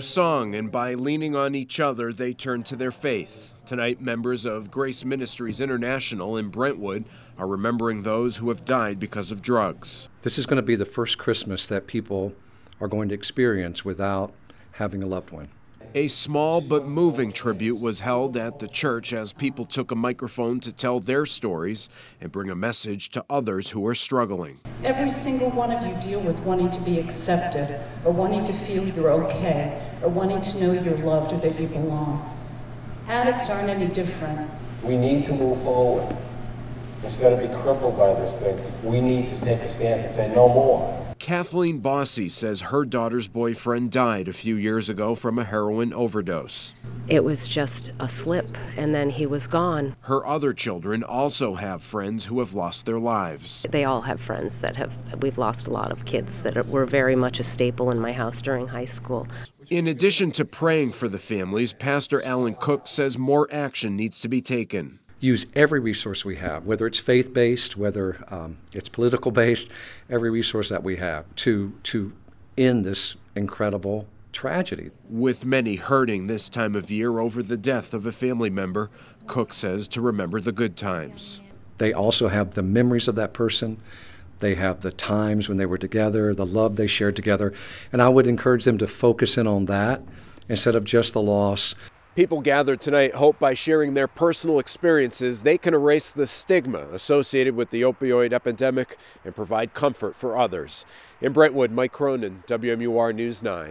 song, and by leaning on each other, they turn to their faith. Tonight, members of Grace Ministries International in Brentwood are remembering those who have died because of drugs. This is going to be the first Christmas that people are going to experience without having a loved one. A small but moving tribute was held at the church as people took a microphone to tell their stories and bring a message to others who are struggling. Every single one of you deal with wanting to be accepted, or wanting to feel you're okay, or wanting to know you're loved or that you belong. Addicts aren't any different. We need to move forward. Instead of be crippled by this thing, we need to take a stance and say no more. Kathleen Bossy says her daughter's boyfriend died a few years ago from a heroin overdose. It was just a slip, and then he was gone. Her other children also have friends who have lost their lives. They all have friends that have, we've lost a lot of kids that were very much a staple in my house during high school. In addition to praying for the families, Pastor Alan Cook says more action needs to be taken use every resource we have, whether it's faith based, whether um, it's political based, every resource that we have to, to end this incredible tragedy. With many hurting this time of year over the death of a family member, Cook says to remember the good times. They also have the memories of that person. They have the times when they were together, the love they shared together. And I would encourage them to focus in on that instead of just the loss. People gathered tonight hope by sharing their personal experiences they can erase the stigma associated with the opioid epidemic and provide comfort for others. In Brentwood, Mike Cronin, WMUR News 9.